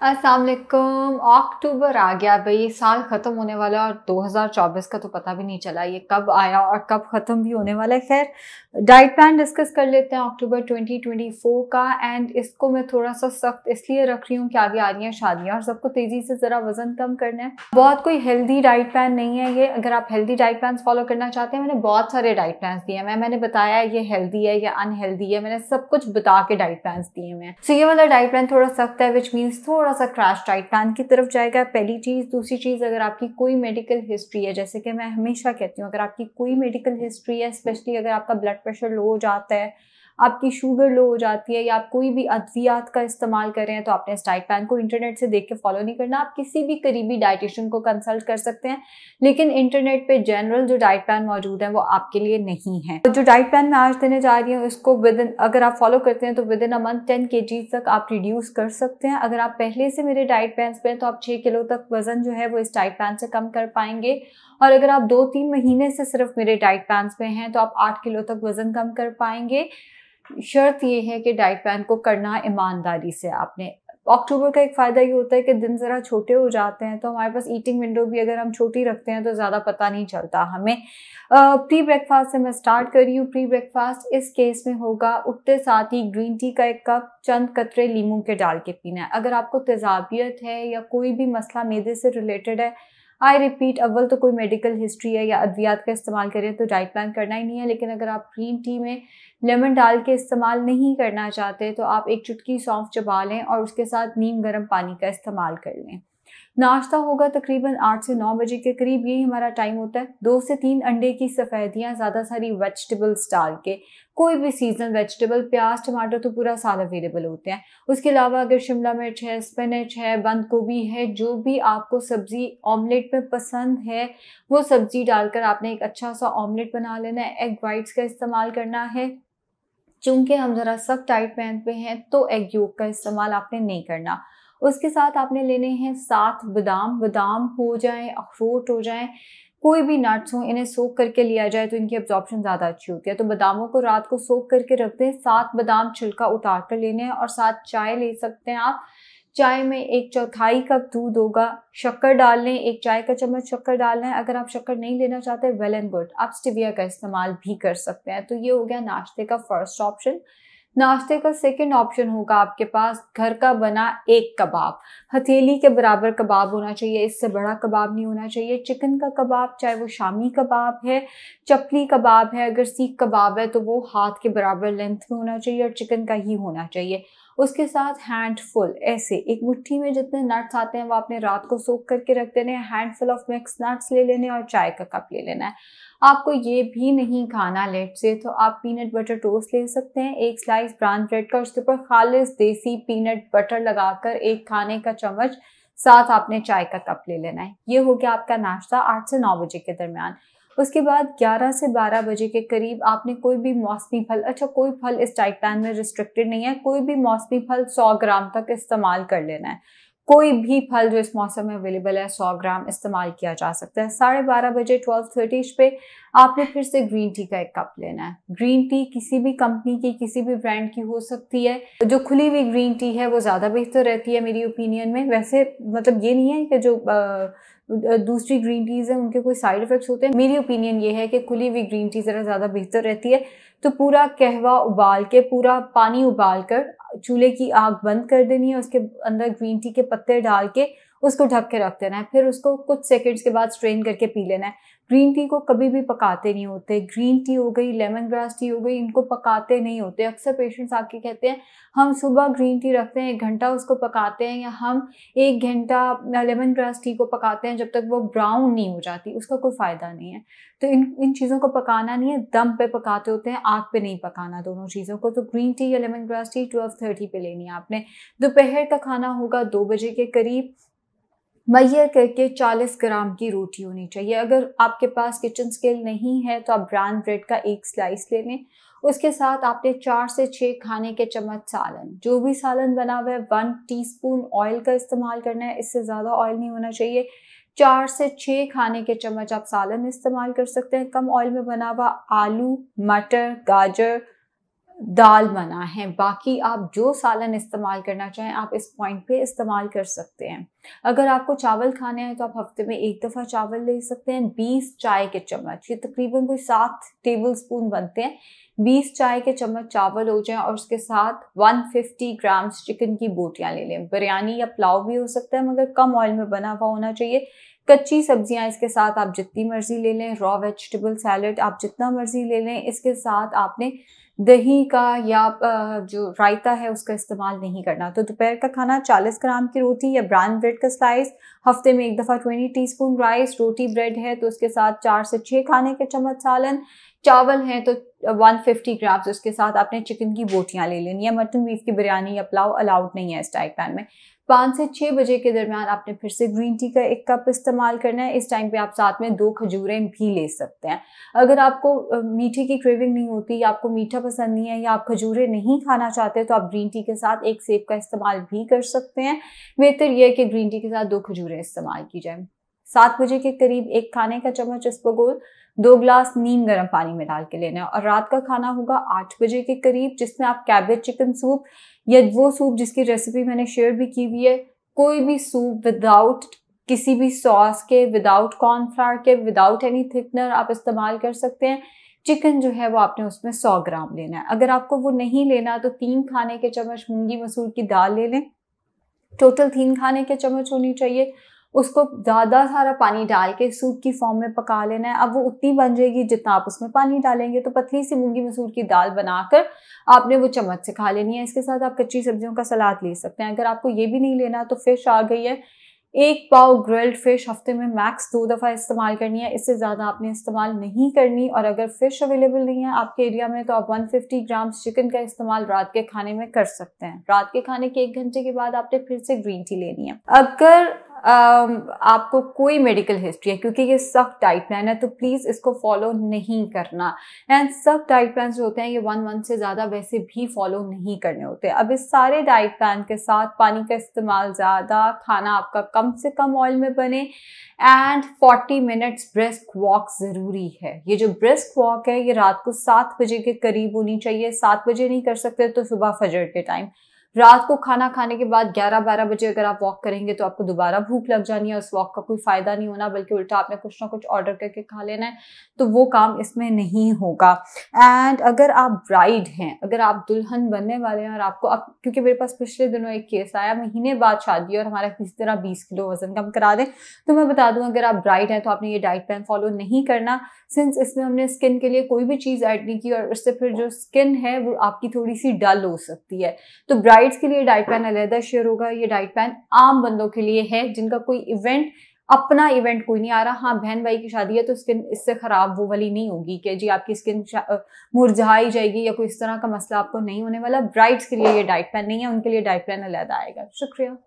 असलम अक्टूबर आ गया भाई, साल ख़त्म होने वाला और 2024 का तो पता भी नहीं चला ये कब आया और कब ख़त्म भी होने वाला है। खैर डाइट प्लान डिस्कस कर लेते हैं अक्टूबर 2024 का एंड इसको मैं थोड़ा सा सख्त इसलिए रख रही हूँ कि आगे आ रही हैं शादियाँ और सबको तेज़ी से ज़रा वज़न कम करना है। बहुत कोई हेल्दी डाइट प्लान नहीं है ये। अगर आप हेल्दी डाइट प्लान फॉलो करना चाहते हैं, मैंने बहुत सारे डाइट प्लान दिए हैं। मैंने बताया ये हेल्दी है या अनहेल्दी है। मैंने सब कुछ बता के डाइट प्लान दिए हैं। सो ये वाला डाइट प्लान थोड़ा सख्त है विच मीन्स थोड़ा थोड़ा सा क्रैश डाइट प्लान की तरफ़ जाएगा, पहली चीज़, दूसरी चीज़ अगर आपकी कोई मेडिकल हिस्ट्री है, जैसे कि मैं हमेशा कहती हूँ, अगर आपकी कोई मेडिकल हिस्ट्री है स्पेशली अगर आपका ब्लड प्रेशर लो हो जाता है आपकी शुगर लो हो जाती है या आप कोई भी अद्वियात का इस्तेमाल कर रहे हैं तो आपने इस डाइट प्लान को इंटरनेट से देख के फॉलो नहीं करना। आप किसी भी करीबी डाइटिशियन को कंसल्ट कर सकते हैं, लेकिन इंटरनेट पे जनरल जो डाइट प्लान मौजूद है, वो आपके लिए नहीं है। तो जो डाइट प्लान मैं आज देने जा रही हूँ, इसको विद इन अगर आप फॉलो करते हैं तो within a month ten के तक आप रिड्यूस कर सकते हैं। अगर आप पहले से मेरे डाइट प्लान पे हैं तो आप छः किलो तक वज़न जो है, वो इस डाइट प्लान से कम कर पाएँगे। और अगर आप दो तीन महीने से सिर्फ़ मेरे डाइट प्लान पे हैं तो आप आठ किलो तक वज़न कम कर पाएँगे। शर्त ये है कि डाइट प्लान को करना ईमानदारी से। आपने अक्टूबर का एक फ़ायदा ये होता है कि दिन ज़रा छोटे हो जाते हैं तो हमारे पास ईटिंग विंडो भी अगर हम छोटी रखते हैं तो ज़्यादा पता नहीं चलता हमें। प्री ब्रेकफास्ट से मैं स्टार्ट कर रही हूँ। प्री ब्रेकफास्ट इस केस में होगा, उठते साथ ही ग्रीन टी का एक कप चंद कतरे लीमू के डाल के पीना है। अगर आपको तेजाबियत है या कोई भी मसला मेदे से रिलेटेड है आई रिपीट अव्वल तो कोई मेडिकल हिस्ट्री है या अद्वियात का इस्तेमाल करें तो डाइट प्लान करना ही नहीं है, लेकिन अगर आप ग्रीन टी में लेमन डाल के इस्तेमाल नहीं करना चाहते तो आप एक चुटकी सौंफ चबा लें और उसके साथ नीम गर्म पानी का इस्तेमाल कर लें। नाश्ता होगा तकरीबन आठ से नौ बजे के करीब, यही हमारा टाइम होता है। दो से तीन अंडे की सफ़ेदियाँ, ज़्यादा सारी वेजिटेबल्स डाल के। कोई भी सीजनल वेजिटेबल प्याज, टमाटर तो पूरा साल अवेलेबल होते हैं। उसके अलावा अगर शिमला मिर्च है स्पिनच है, बंद गोभी है, जो भी आपको सब्ज़ी ऑमलेट में पसंद है, वो सब्ज़ी डालकर आपने एक अच्छा सा ऑमलेट बना लेना है। एग वाइट्स का इस्तेमाल करना है। चूँकि हम ज़रा सख्त टाइट पैन पे हैं तो एग योग का इस्तेमाल आपने नहीं करना। उसके साथ आपने लेने हैं सात बादाम। बादाम हो जाए, अखरोट हो जाए, कोई भी नट्स हो, इन्हें सोख करके लिया जाए तो इनकी एब्जॉर्प्शन ज़्यादा अच्छी होती है। तो बादामों को रात को सोख करके रखते हैं, सात बादाम छिलका उतार कर लेने हैं और साथ चाय ले सकते हैं आप। चाय में एक चौथाई कप दूध होगा, शक्कर डाल लें, एक चाय का चम्मच शक्कर डाल लें अगर आप शक्कर नहीं लेना चाहते वेल एंड गुड आप स्टिविया का इस्तेमाल भी कर सकते हैं। तो ये हो गया नाश्ते का फ़र्स्ट ऑप्शन नाश्ते का सेकंड ऑप्शन होगा आपके पास घर का बना एक कबाब। हथेली के बराबर कबाब होना चाहिए, इससे बड़ा कबाब नहीं होना चाहिए। चिकन का कबाब, चाहे वो शामी कबाब है, चपली कबाब है, अगर सीख कबाब है तो वो हाथ के बराबर लेंथ में होना चाहिए और चिकन का ही होना चाहिए। उसके साथ हैंडफुल ऐसे, एक मुट्ठी में जितने नट्स आते हैं, वो आपने रात को सोख करके रख देने हैं हैंडफुल ऑफ़ मिक्स नट्स ले लेने और चाय का कप ले लेना है। आपको ये भी नहीं खाना लेट से तो आप पीनट बटर टोस्ट ले सकते हैं, एक स्लाइस ब्राउन ब्रेड का, उसके ऊपर खालिश देसी पीनट बटर लगाकर एक खाने का चम्मच, साथ आपने चाय का कप ले लेना है। ये हो गया आपका नाश्ता आठ से नौ बजे के दरमियान। उसके बाद 11 से 12 बजे के करीब आपने कोई भी मौसमी फल अच्छा कोई फल इस डाइट प्लान में रिस्ट्रिक्टेड नहीं है, कोई भी मौसमी फल 100 ग्राम तक इस्तेमाल कर लेना है। कोई भी फल जो इस मौसम में अवेलेबल है, सौ ग्राम इस्तेमाल किया जा सकता है। साढ़े बारह बजे ट्वेल्व थर्टी पे आपने फिर से ग्रीन टी का एक कप लेना है। ग्रीन टी किसी भी कंपनी की, किसी भी ब्रांड की हो सकती है। जो खुली हुई ग्रीन टी है, वो ज़्यादा बेहतर रहती है मेरी ओपिनियन में। वैसे मतलब ये नहीं है कि जो दूसरी ग्रीन टीज़ हैं, उनके कोई साइड इफ़ेक्ट्स होते हैं। मेरी ओपिनियन ये है कि खुली हुई ग्रीन टी ज़रा ज़्यादा बेहतर रहती है। तो पूरा कहवा उबाल के, पूरा पानी उबाल कर चूल्हे की आग बंद कर देनी है, उसके अंदर ग्रीन टी के पत्ते डाल के उसको ढक के रख देना है, फिर उसको कुछ सेकंड्स के बाद स्ट्रेन करके पी लेना है। ग्रीन टी को कभी भी पकाते नहीं होते। ग्रीन टी हो गई लेमन ग्रास टी हो गई, इनको पकाते नहीं होते। अक्सर पेशेंट्स आके कहते हैं, हम सुबह ग्रीन टी रखते हैं, एक घंटा उसको पकाते हैं या हम एक घंटा लेमन ग्रास टी को पकाते हैं जब तक वो ब्राउन नहीं हो जाती, उसका कोई फ़ायदा नहीं है। तो इन इन चीज़ों को पकाना नहीं है। दम पे पकाते होते हैं आग पे नहीं पकाना दोनों चीज़ों को। तो ग्रीन टी या lemon grass tea twelve thirty पे लेनी है आपने। दोपहर का खाना होगा दो बजे के करीब। मैयर करके 40 ग्राम की रोटी होनी चाहिए। अगर आपके पास किचन स्केल नहीं है तो आप ब्राउन ब्रेड का एक स्लाइस ले लें। उसके साथ आपने चार से छः खाने के चम्मच सालन। जो भी सालन बना हुआ है वन टीस्पून ऑयल का इस्तेमाल करना है। इससे ज़्यादा ऑयल नहीं होना चाहिए। चार से छः खाने के चम्मच आप सालन इस्तेमाल कर सकते हैं। कम ऑयल में बना हुआ आलू, मटर, गाजर दाल बना है। बाकी आप जो सालन इस्तेमाल करना चाहें, आप इस पॉइंट पे इस्तेमाल कर सकते हैं। अगर आपको चावल खाने हैं तो आप हफ़्ते में एक दफ़ा चावल ले सकते हैं। 20 चाय के चम्मच, ये तकरीबन कोई सात टेबल स्पून बनते हैं। 20 चाय के चम्मच चावल हो जाए और उसके साथ 150 ग्राम्स चिकन की बोटियाँ ले लें। बिरयानी या पुलाव भी हो सकता है, मगर कम ऑयल में बना हुआ होना चाहिए। कच्ची सब्ज़ियाँ इसके साथ आप जितनी मर्ज़ी ले लें। रॉ वेजिटेबल सैलड आप जितना मर्ज़ी ले लें। इसके साथ आपने दही का या जो रायता है उसका इस्तेमाल नहीं करना। तो दोपहर का खाना 40 ग्राम की रोटी या ब्राउन ब्रेड का स्लाइस, हफ़्ते में एक दफ़ा 20 टीस्पून राइस, रोटी ब्रेड है तो उसके साथ चार से छः खाने के चम्मच सालन चावल हैं तो 150 ग्राम्स उसके साथ आपने चिकन की बोटियाँ ले लेनी है मटन बीफ की बिरयानी या पुलाव अलाउड नहीं है इस डाइट प्लान में। पाँच से छः बजे के दरमियान आपने फिर से ग्रीन टी का एक कप इस्तेमाल करना है। इस टाइम पे आप साथ में दो खजूरें भी ले सकते हैं। अगर आपको मीठे की क्रेविंग नहीं होती या आपको मीठा पसंद नहीं है या आप खजूरें नहीं खाना चाहते तो आप ग्रीन टी के साथ एक सेब का इस्तेमाल भी कर सकते हैं। बेहतर यह है कि ग्रीन टी के साथ दो खजूरें इस्तेमाल की जाए। सात बजे के करीब एक खाने का चम्मच इसबगोल दो ग्लास नीम गर्म पानी में डाल के लेना है। और रात का खाना होगा आठ बजे के करीब, जिसमें आप कैबेज चिकन सूप या वो सूप जिसकी रेसिपी मैंने शेयर भी की हुई है। कोई भी सूप विदाउट किसी भी सॉस के विदाउट कॉर्नफ्लावर के विदाउट एनी थिकनर आप इस्तेमाल कर सकते हैं। चिकन जो है वो आपने उसमें 100 ग्राम लेना है। अगर आपको वो नहीं लेना तो तीन खाने के चम्मच मूँगी मसूर की दाल ले लें। टोटल तीन खाने के चम्मच होनी चाहिए। उसको ज़्यादा सारा पानी डाल के सूप की फॉर्म में पका लेना है। अब वो उतनी बन जाएगी जितना आप उसमें पानी डालेंगे। तो पतली सी मूँगी मसूर की दाल बनाकर आपने वो चम्मच से खा लेनी है। इसके साथ आप कच्ची सब्जियों का सलाद ले सकते हैं। अगर आपको ये भी नहीं लेना तो फ़िश आ गई है। एक पाव ग्रिल्ड फ़िश हफ़्ते में मैक्स दो दफ़ा इस्तेमाल करनी है। इससे ज़्यादा आपने इस्तेमाल नहीं करनी। और अगर फ़िश अवेलेबल नहीं है आपके एरिया में तो आप 150 ग्राम चिकन का इस्तेमाल रात के खाने में कर सकते हैं। रात के खाने के एक घंटे के बाद आपने फिर से ग्रीन टी लेनी है। अगर आपको कोई मेडिकल हिस्ट्री है, क्योंकि ये सख्त डाइट प्लान है तो प्लीज़ इसको फॉलो नहीं करना। एंड सख्त डाइट प्लान जो होते हैं, ये वन मंथ से ज़्यादा वैसे भी फॉलो नहीं करने होते। अब इस सारे डाइट प्लान के साथ पानी का इस्तेमाल ज़्यादा, खाना आपका कम से कम ऑयल में बने एंड 40 मिनट्स ब्रिस्क वॉक ज़रूरी है। ये जो ब्रिस्क वॉक है, ये रात को सात बजे के करीब होनी चाहिए, सात बजे नहीं कर सकते तो सुबह फजर के टाइम रात को खाना खाने के बाद 11-12 बजे अगर आप वॉक करेंगे तो आपको दोबारा भूख लग जानी है। उस वॉक का कोई फ़ायदा नहीं होना, बल्कि उल्टा आपने कुछ ना कुछ ऑर्डर करके खा लेना है तो वो काम इसमें नहीं होगा। एंड अगर आप ब्राइड हैं, अगर आप दुल्हन बनने वाले हैं और आपको अब, क्योंकि मेरे पास पिछले दिनों एक केस आया, महीने बाद शादी और हमारा किसी तरह बीस किलो वज़न कम करा दें तो मैं बता दूँ, अगर आप ब्राइड हैं तो आपने ये डाइट प्लान फॉलो नहीं करना सिंस इसमें हमने स्किन के लिए कोई भी चीज़ ऐड नहीं की और उससे फिर जो स्किन है वो आपकी थोड़ी सी डल हो सकती है। तो ब्राइड्स के लिए डाइट प्लान अलहदा शेयर होगा। ये डाइट प्लान आम बंदों के लिए है, जिनका कोई इवेंट अपना इवेंट कोई नहीं आ रहा। हाँ बहन भाई की शादी है तो स्किन इससे खराब वो वाली नहीं होगी कि जी आपकी स्किन मुरझाई जाएगी या कोई इस तरह का मसला आपको नहीं होने वाला। ब्राइड्स के लिए ये डाइट प्लान नहीं है, उनके लिए डाइट प्लान अलहदा आएगा। शुक्रिया।